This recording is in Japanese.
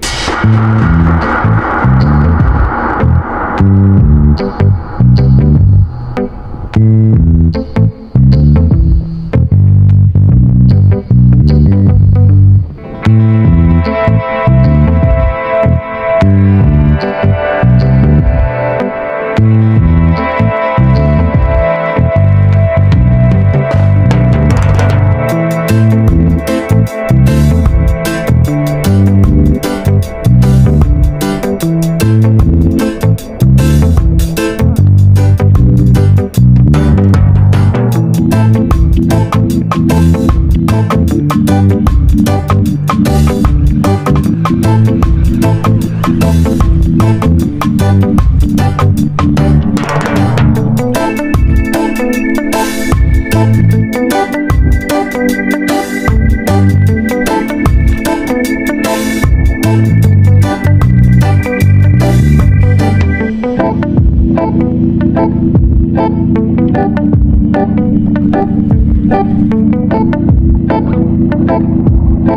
you